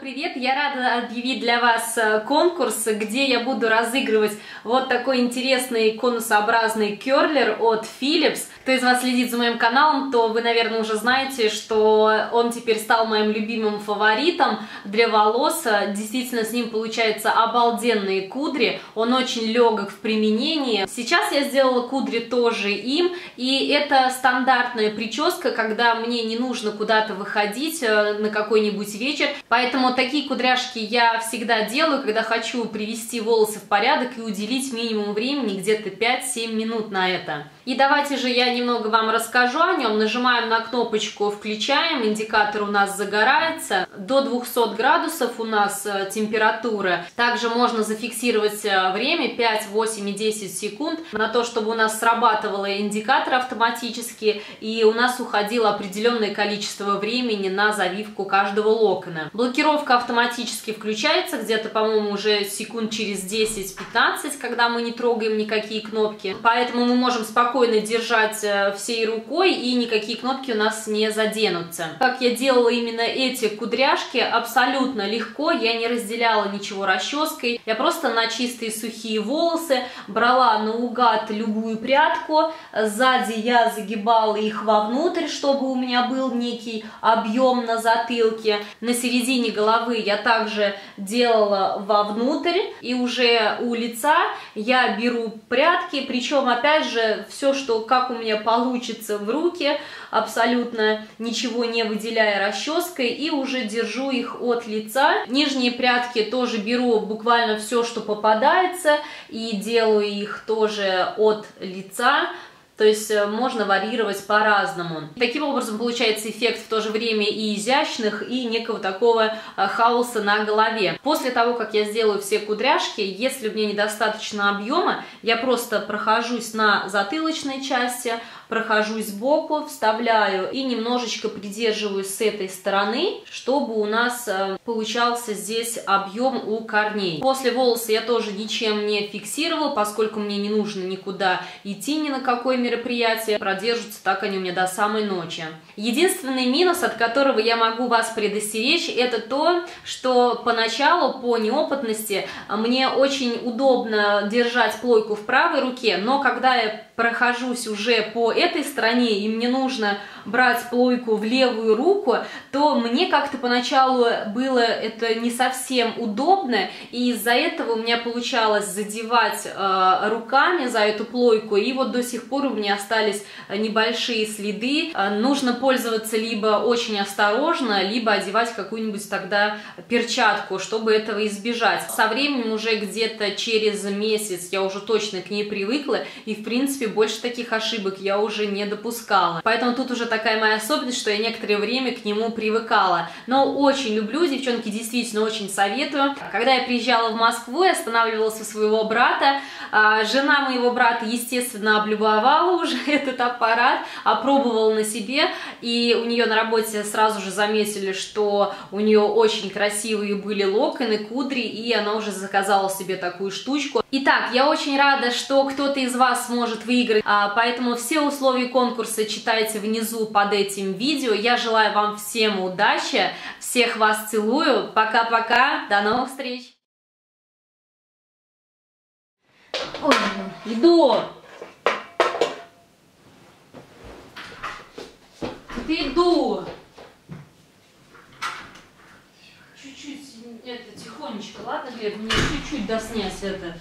привет! Я рада объявить для вас э, конкурс, где я буду разыгрывать вот такой интересный конусообразный керлер от Philips. Кто из вас следит за моим каналом, то вы, наверное, уже знаете, что он теперь стал моим любимым фаворитом для волос. Действительно, с ним получаются обалденные кудри. Он очень легок в применении. Сейчас я сделала кудри тоже им, и это стандартная прическа, когда мне не нужно куда-то выходить э, на какой-нибудь вечер. Поэтому такие кудряшки я всегда делаю, когда хочу привести волосы в порядок и уделить минимум времени, где-то 5-7 минут на это. И давайте же я немного вам расскажу о нем. Нажимаем на кнопочку «Включаем», индикатор у нас загорается. До 200 градусов у нас э, температура. Также можно зафиксировать э, время 5, 8 и 10 секунд на то, чтобы у нас срабатывало индикатор автоматически и у нас уходило определенное количество времени на завивку каждого локона. Блокировка автоматически включается где-то, по-моему, уже секунд через 10-15, когда мы не трогаем никакие кнопки. Поэтому мы можем спокойно спокойно держать э, всей рукой и никакие кнопки у нас не заденутся. Как я делала именно эти кудряшки, абсолютно легко, я не разделяла ничего расческой, я просто на чистые сухие волосы брала наугад любую прядку, сзади я загибала их вовнутрь, чтобы у меня был некий объем на затылке, на середине головы я также делала вовнутрь, и уже у лица я беру прядки, причем опять же все все, что как у меня получится в руки, абсолютно ничего не выделяя расческой, и уже держу их от лица. Нижние прядки тоже беру буквально все, что попадается, и делаю их тоже от лица, то есть э, можно варьировать по-разному. Таким образом получается эффект в то же время и изящных, и некого такого э, хаоса на голове. После того, как я сделаю все кудряшки, если у меня недостаточно объема, я просто прохожусь на затылочной части, прохожусь сбоку, вставляю и немножечко придерживаю с этой стороны, чтобы у нас э, получался здесь объем у корней. После волоса я тоже ничем не фиксировала, поскольку мне не нужно никуда идти ни на какое мероприятие, продержатся так они у меня до самой ночи. Единственный минус, от которого я могу вас предостеречь, это то, что поначалу по неопытности мне очень удобно держать плойку в правой руке, но когда я прохожусь уже по этой стороне, и мне нужно брать плойку в левую руку, то мне как-то поначалу было это не совсем удобно, и из-за этого у меня получалось задевать э, руками за эту плойку, и вот до сих пор у меня остались небольшие следы. Э, нужно пользоваться либо очень осторожно, либо одевать какую-нибудь тогда перчатку, чтобы этого избежать. Со временем уже где-то через месяц я уже точно к ней привыкла, и в принципе больше таких ошибок я уже не допускала. Поэтому тут уже такая моя особенность, что я некоторое время к нему привыкала. Но очень люблю, девчонки, действительно очень советую. Когда я приезжала в Москву, я останавливалась у своего брата. А, жена моего брата, естественно, облюбовала уже этот аппарат, опробовала на себе, и у нее на работе сразу же заметили, что у нее очень красивые были локоны, кудри, и она уже заказала себе такую штучку. Итак, я очень рада, что кто-то из вас сможет выиграть. А, поэтому все условия конкурса читайте внизу под этим видео. Я желаю вам всем удачи, всех вас целую. Пока-пока, до новых встреч! Ой, иду! Ты иду! Чуть-чуть, это, тихонечко, ладно, Глеб? Мне чуть-чуть доснять это.